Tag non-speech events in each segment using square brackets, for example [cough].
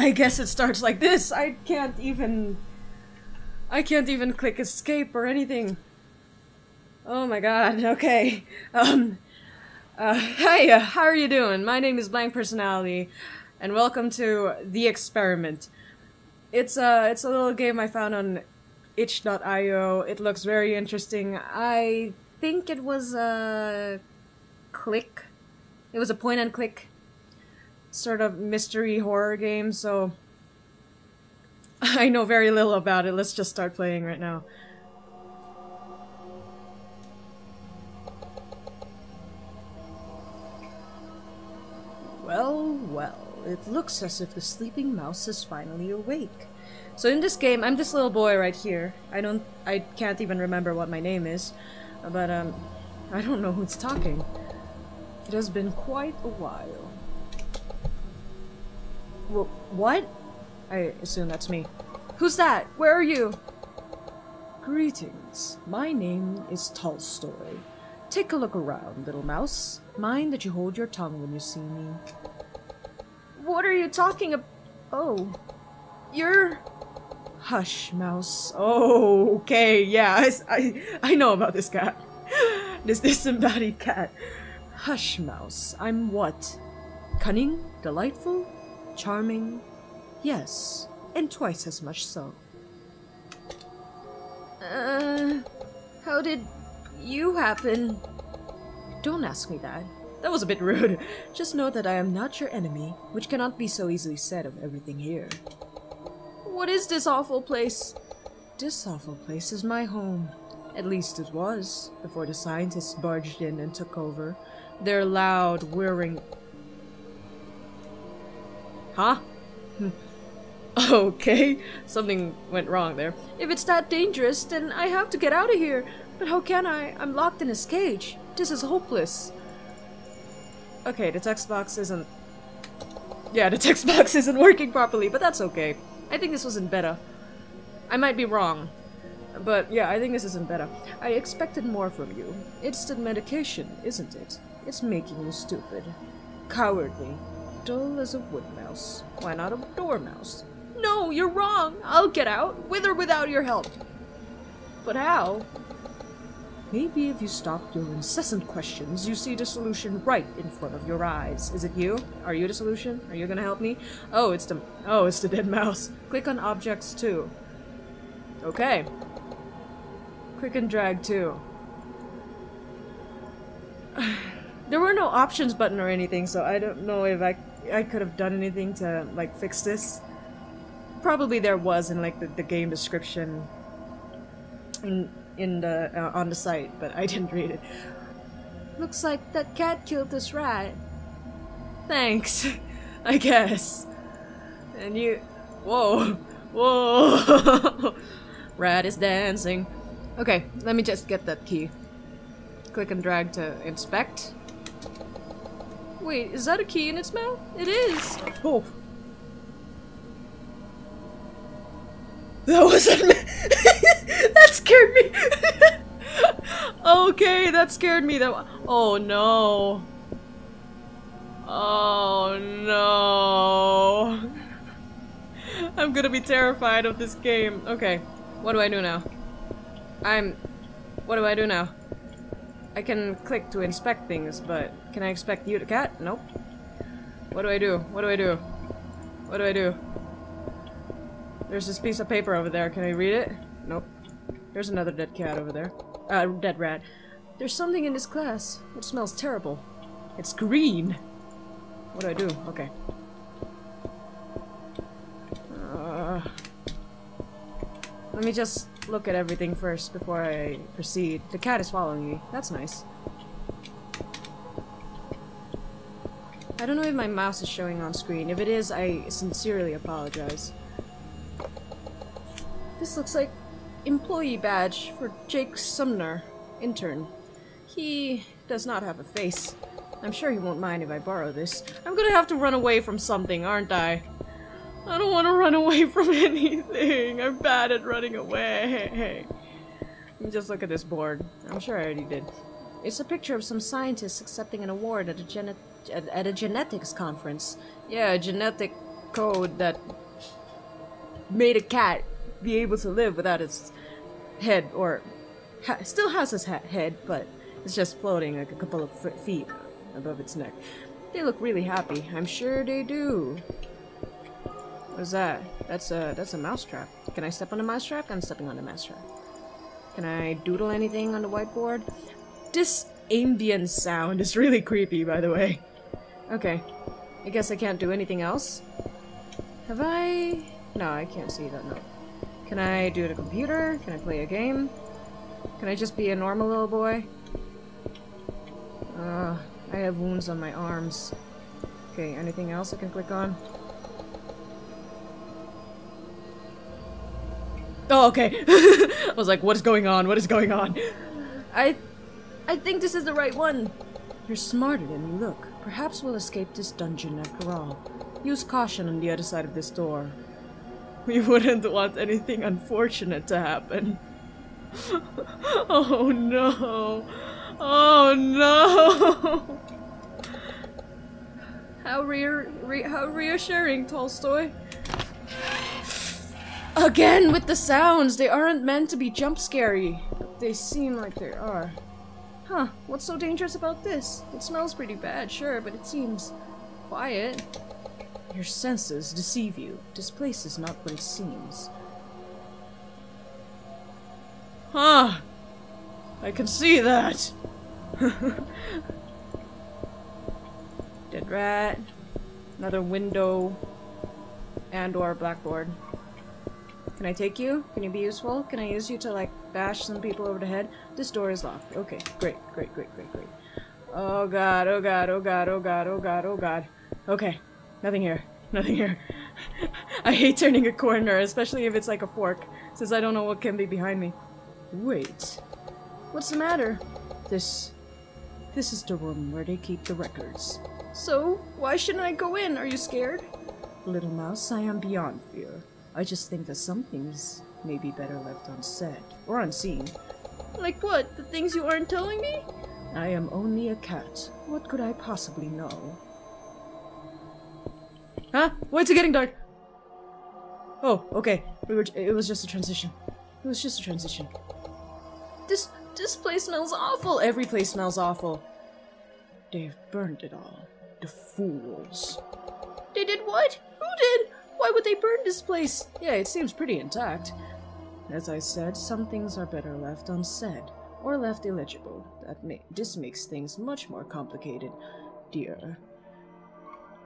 I guess it starts like this. I can't even... I can't even click escape or anything. Oh my god, okay. Um, uh, hey, uh, how are you doing? My name is Blank Personality, and welcome to The Experiment. It's, a, it's a little game I found on itch.io. It looks very interesting. I think it was a click. It was a point and click sort of mystery horror game, so [laughs] I know very little about it. Let's just start playing right now. Well, well, it looks as if the sleeping mouse is finally awake. So in this game, I'm this little boy right here. I don't, I can't even remember what my name is, but um, I don't know who's talking. It has been quite a while. Wh what? I assume that's me. Who's that? Where are you? Greetings. My name is Tolstoy. Take a look around, little mouse. Mind that you hold your tongue when you see me. What are you talking about? Oh. You're... Hush, mouse. Oh, okay, yeah, I, I, I know about this cat. [laughs] this disembodied cat. Hush, mouse. I'm what? Cunning? Delightful? Charming? Yes, and twice as much so. Uh, how did you happen? Don't ask me that. That was a bit rude. Just know that I am not your enemy, which cannot be so easily said of everything here. What is this awful place? This awful place is my home. At least it was, before the scientists barged in and took over. Their loud, whirring... Huh? [laughs] okay, something went wrong there. If it's that dangerous, then I have to get out of here. But how can I? I'm locked in this cage. This is hopeless. Okay, the text box isn't... Yeah, the text [laughs] box isn't working properly, but that's okay. I think this was in beta. I might be wrong. But yeah, I think this isn't beta. I expected more from you. It's the medication, isn't it? It's making you stupid. Cowardly. As a wood mouse. Why not a dormouse? No, you're wrong! I'll get out, with or without your help. But how? Maybe if you stop your incessant questions, you see the solution right in front of your eyes. Is it you? Are you the solution? Are you gonna help me? Oh, it's the- oh, it's the dead mouse. Click on objects too. Okay. Click and drag too. [sighs] there were no options button or anything, so I don't know if I I could have done anything to like fix this. Probably there was in like the, the game description in in the uh, on the site, but I [laughs] didn't read it. Looks like that cat killed this rat. Thanks, [laughs] I guess. And you, whoa, [laughs] whoa, rat is dancing. Okay, let me just get that key. Click and drag to inspect. Wait, is that a key in its mouth? It is! Oh! That wasn't me! [laughs] that scared me! [laughs] okay, that scared me. That Oh no. Oh no. [laughs] I'm gonna be terrified of this game. Okay, what do I do now? I'm... What do I do now? I can click to inspect things, but can I expect you to cat? Nope. What do I do? What do I do? What do I do? There's this piece of paper over there. Can I read it? Nope. There's another dead cat over there. Uh, dead rat. There's something in this glass. It smells terrible. It's green. What do I do? Okay. Uh, let me just look at everything first before I proceed. The cat is following me. That's nice. I don't know if my mouse is showing on screen. If it is, I sincerely apologize. This looks like employee badge for Jake Sumner, intern. He does not have a face. I'm sure he won't mind if I borrow this. I'm gonna have to run away from something, aren't I? I don't want to run away from [laughs] anything. I'm bad at running away. Let me just look at this board. I'm sure I already did. It's a picture of some scientists accepting an award at a, gene at, a genetics conference. Yeah, a genetic code that made a cat be able to live without its head, or ha still has its head, but it's just floating like a couple of feet above its neck. They look really happy. I'm sure they do. What's that? That's a that's a mousetrap. Can I step on the mousetrap? I'm stepping on the mousetrap. Can I doodle anything on the whiteboard? This ambient sound is really creepy, by the way. Okay. I guess I can't do anything else. Have I... No, I can't see that, no. Can I do the computer? Can I play a game? Can I just be a normal little boy? Uh, I have wounds on my arms. Okay, anything else I can click on? Oh, okay. [laughs] I was like, what is going on? What is going on? I... I think this is the right one. You're smarter than you look. Perhaps we'll escape this dungeon after all. Use caution on the other side of this door. We wouldn't want anything unfortunate to happen. [laughs] oh no. Oh no! [laughs] How rear, re how reassuring, Tolstoy. Again with the sounds! They aren't meant to be jump scary. They seem like they are. Huh, what's so dangerous about this? It smells pretty bad, sure, but it seems quiet. Your senses deceive you. This place is not what it seems. Huh. I can see that. [laughs] Dead rat. Another window. And or blackboard. Can I take you? Can you be useful? Can I use you to, like, bash some people over the head? This door is locked. Okay, great, great, great, great, great. Oh god, oh god, oh god, oh god, oh god, oh god. Okay, nothing here. [laughs] Nothing here. [laughs] I hate turning a corner, especially if it's like a fork, since I don't know what can be behind me. Wait. What's the matter? This... This is the room where they keep the records. So, why shouldn't I go in? Are you scared? Little mouse, I am beyond fear. I just think that some things may be better left unsaid, or unseen. Like what? The things you aren't telling me? I am only a cat. What could I possibly know? Huh? Why is it getting dark? Oh, okay. We were. It was just a transition. It was just a transition. This this place smells awful. Every place smells awful. They've burned it all. The fools. They did what? Who did? Why would they burn this place? Yeah, it seems pretty intact. As I said, some things are better left unsaid, or left illegible. That ma this makes things much more complicated, dear.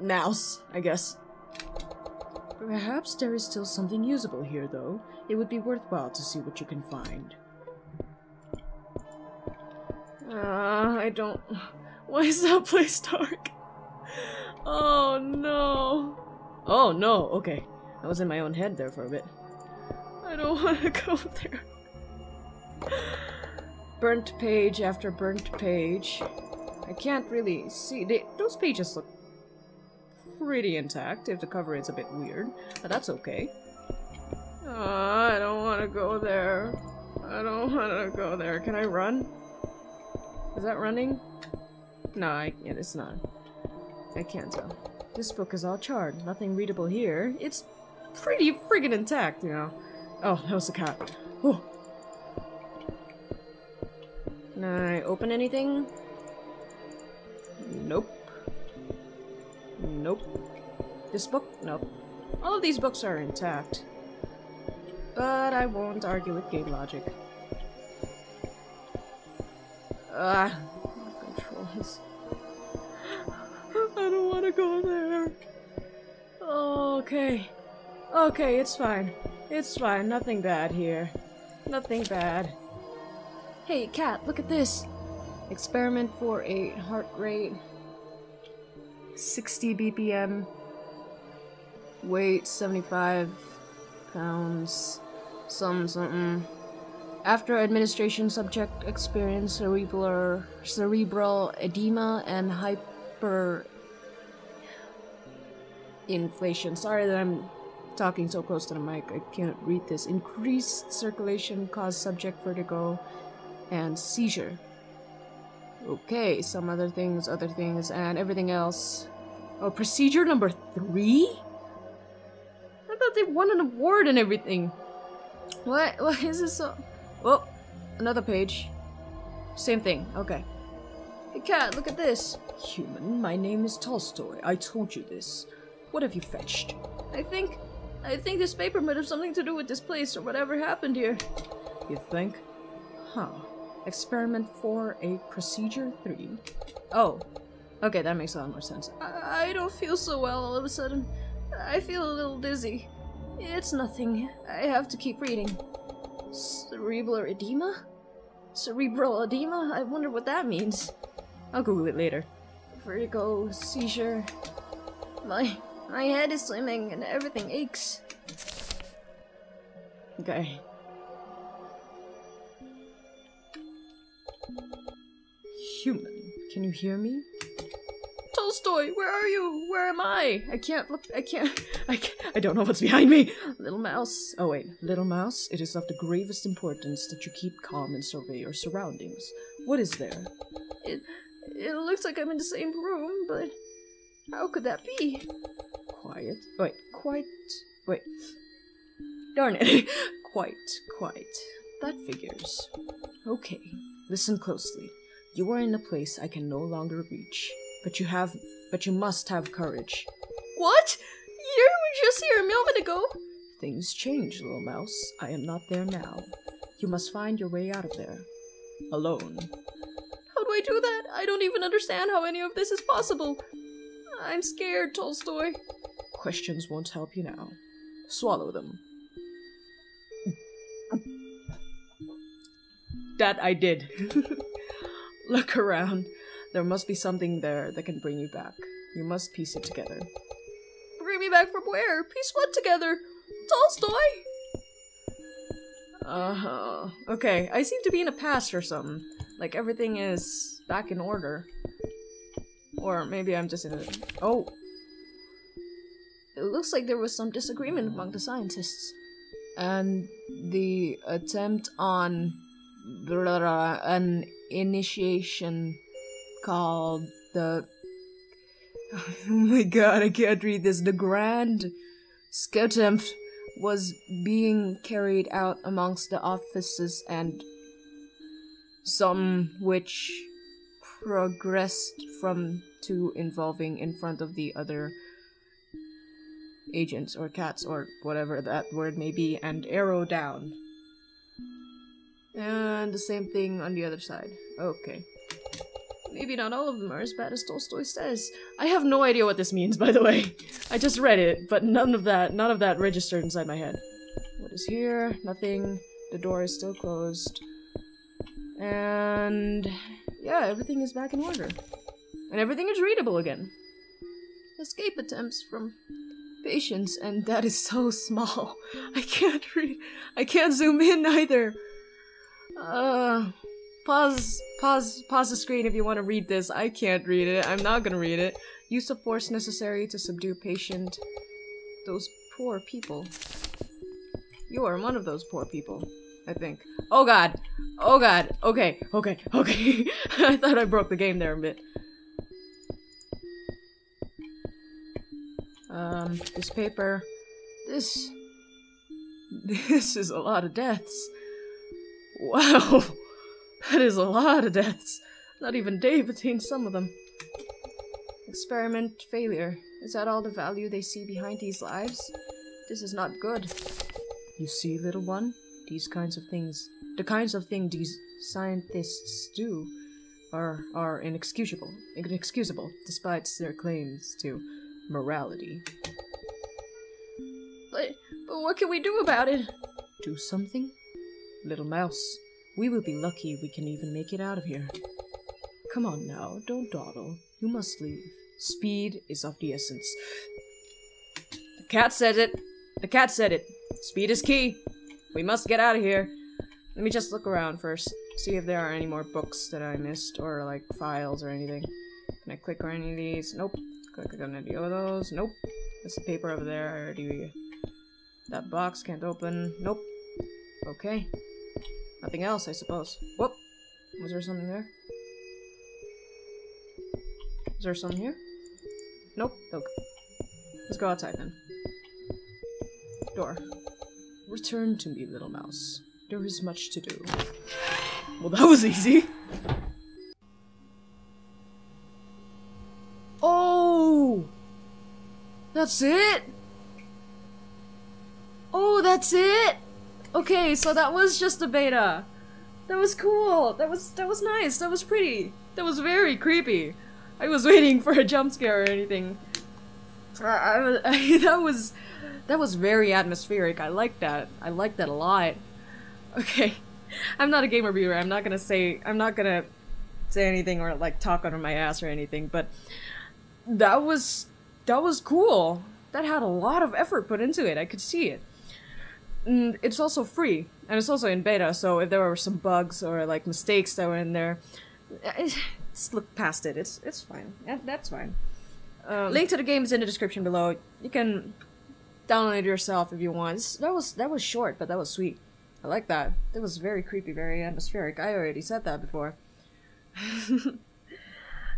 Mouse, I guess. Perhaps there is still something usable here, though. It would be worthwhile to see what you can find. Uh, I don't... Why is that [laughs] place dark? Oh no. Oh no, okay. I was in my own head there for a bit. I don't [laughs] want to go there. burnt page after burnt page. I can't really see. They, those pages look pretty intact if the cover is a bit weird, but that's okay. Oh, I don't want to go there. I don't want to go there. Can I run? Is that running? No, I, yeah, it's not. I can't tell. This book is all charred. Nothing readable here. It's pretty friggin' intact, you know. Oh, that was a cat. Oh. Can I open anything? Nope. Nope. This book? Nope. All of these books are intact. But I won't argue with game logic. Ah, controls. [gasps] I don't want to go there. Okay. Okay, it's fine. It's fine. Nothing bad here. Nothing bad. Hey, cat, look at this. Experiment for a heart rate. 60 BPM. Weight 75 pounds. Some something. After administration, subject experienced cerebral, cerebral edema and hyper inflation. Sorry that I'm talking so close to the mic. I can't read this. Increased circulation caused subject vertigo and seizure. Okay, some other things, other things, and everything else. Oh, procedure number three? I thought they won an award and everything. What? [laughs] Why is this so? Oh, another page. Same thing. Okay. Hey, cat, look at this. Human, my name is Tolstoy. I told you this. What have you fetched? I think, I think this paper might have something to do with this place or whatever happened here. You think? Huh. Experiment 4A Procedure 3. Oh. Okay, that makes a lot more sense. I, I don't feel so well all of a sudden. I feel a little dizzy. It's nothing. I have to keep reading. Cerebral edema? Cerebral edema? I wonder what that means. I'll Google it later. Vertigo, seizure. My my head is swimming and everything aches. Okay. Human, can you hear me? Tolstoy, where are you? Where am I? I can't look. I can't. [laughs] I can't, I don't know what's behind me. Little mouse. Oh wait, little mouse. It is of the gravest importance that you keep calm and survey your surroundings. What is there? It. It looks like I'm in the same room, but how could that be? Quiet. Wait. Quite. Wait. Darn it. [laughs] quite. Quite. That figures. Okay. Listen closely. You are in a place I can no longer reach. But you have, but you must have courage. What? You were just here a moment ago. Things change, little mouse. I am not there now. You must find your way out of there. Alone. How do I do that? I don't even understand how any of this is possible. I'm scared, Tolstoy. Questions won't help you now. Swallow them. That I did. [laughs] Look around. There must be something there that can bring you back. You must piece it together. Bring me back from where? Piece what together? Tolstoy? Uh-huh. Okay, I seem to be in a past or something. Like everything is back in order. Or maybe I'm just in a... Oh! Looks like there was some disagreement among the scientists. And the attempt on an initiation called the. [laughs] Oh my god, I can't read this. The Grand Scotemp was being carried out amongst the offices and some which progressed from to involving in front of the other agents or cats or whatever that word may be and arrow down. And the same thing on the other side. Okay. Maybe not all of them are as bad as Tolstoy says. I have no idea what this means, [laughs] by the way. I just read it, but none of that, none of that registered inside my head. What is here? Nothing. The door is still closed. And yeah, everything is back in order. And everything is readable again. Escape attempts from patients, and that is so small. [laughs] I can't read. I can't zoom in either. Uh, Pause, pause, pause the screen if you want to read this. I can't read it. I'm not gonna read it. Use the force necessary to subdue patient. Those poor people. You are one of those poor people, I think. Oh god! Oh god! Okay, okay, [laughs] okay. I thought I broke the game there a bit. Um, this paper. This. This is a lot of deaths. Wow! [laughs] That is a lot of deaths. Not even day between some of them. Experiment failure. Is that all the value they see behind these lives? This is not good. You see, little one? These kinds of things, the kinds of things these scientists do, are are inexcusable, inexcusable, despite their claims to morality. But but what can we do about it? Do something, little mouse. We will be lucky if we can even make it out of here. Come on now, don't dawdle. You must leave. Speed is of the essence. The cat said it. The cat said it. Speed is key. We must get out of here. Let me just look around first. See if there are any more books that I missed, or like files or anything. Can I click on any of these? Nope. Click on any of those? Nope. There's the paper over there. I already... That box can't open. Nope. Okay. Nothing else, I suppose. Whoop! Was there something there? Is there something here? Nope. Okay. Let's go outside then. Door. Return to me, little mouse. There is much to do. Well, that was easy. Oh! That's it? Oh, that's it? Okay, so that was just a beta. That was cool. That was that was nice. That was pretty. That was very creepy. I was [laughs] waiting for a jump scare or anything. I, I, [laughs] I, that was that was very atmospheric. I like that. I like that a lot. Okay. [laughs] I'm not a game reviewer. I'm not gonna say I'm not gonna say anything or like talk under my ass or anything, but that was that was cool. That had a lot of effort put into it. I could see it. And it's also free, and it's also in beta. So if there were some bugs or like mistakes that were in there, just look past it. It's it's fine. that's fine. Um, link to the game is in the description below. You can download it yourself if you want. That was that was short, but that was sweet. I like that. That was very creepy, very atmospheric. I already said that before. [laughs]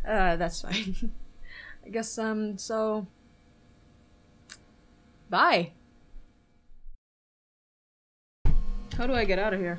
uh, that's fine. [laughs] I guess um so bye. How do I get out of here?